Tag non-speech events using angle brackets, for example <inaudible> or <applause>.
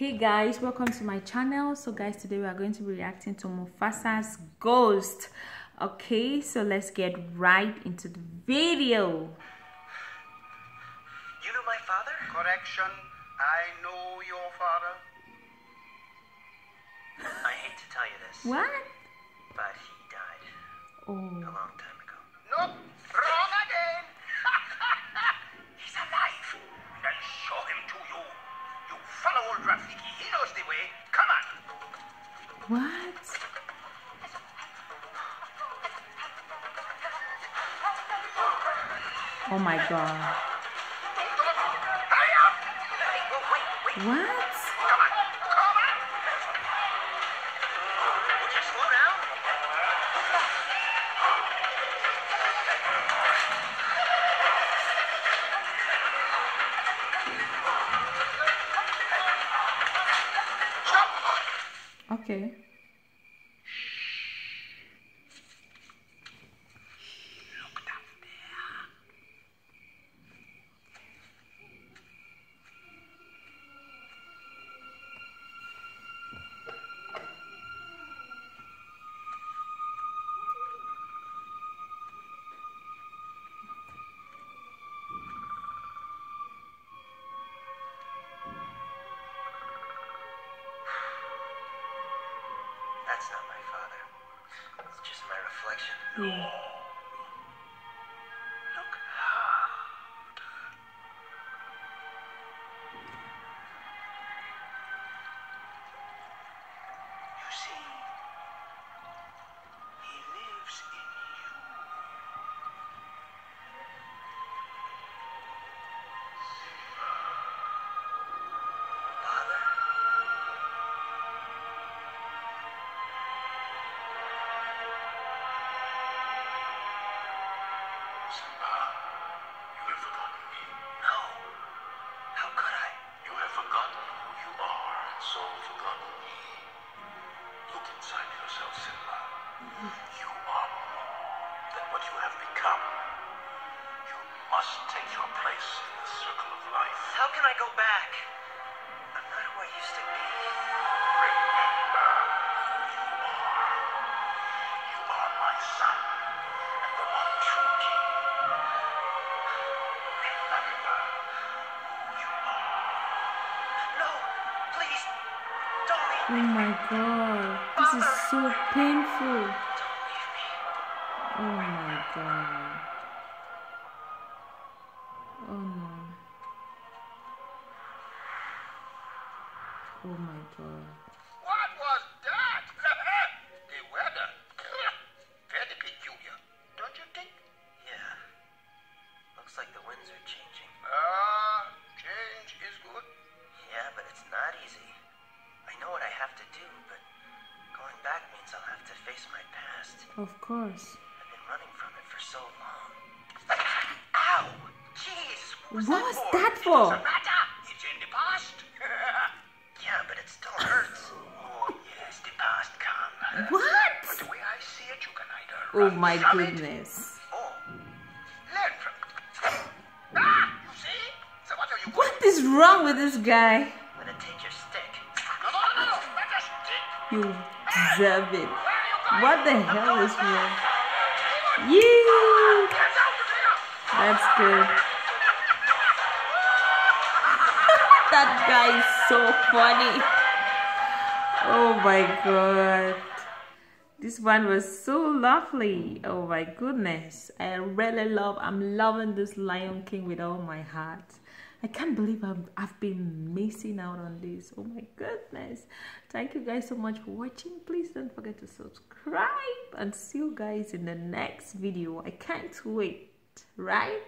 hey guys welcome to my channel. So guys today we are going to be reacting to mufasa's ghost. Okay so let's get right into the video. You know my father? Correction i know your father. I hate to tell you this what? but he died oh. a long time what? Oh my god. Hurry up! Hey whoa, wait wait what okay that's not my father. It's just my reflection. Yeah. Look hard you see what you have become. You must take your place in the circle of life. how can i go back i'm not who i used to be Remember who you are. You are my son, and the one true king. Remember who you are. no please don't leave oh my god this is so painful don't leave me oh my god oh no oh my god What was that? the weather. Very peculiar, don't you think? Yeah. Looks like the winds are changing. Ah, change is good. Yeah, but it's not easy. I know what I have to do, but going back means I'll have to face my past. of course Jeez! What was that that for. It's in the past. <laughs> Yeah, but it still hurts. oh, yes, the past can. But what the way I see it, you can either oh my goodness or learn from. <laughs> Ah, you see? So what are you what is wrong with this guy I'm gonna take your stick. No, no, no, no. Stick. you deserve it Where are you going? what the hell is wrong you out of here. That's good. That guy is so funny. Oh my god. This one was so lovely. Oh my goodness. I really love, I'm loving this Lion King with all my heart. I can't believe I've, I've been missing out on this. Oh my goodness. Thank you guys so much for watching. Please don't forget to subscribe and see you guys in the next video. I can't wait, right?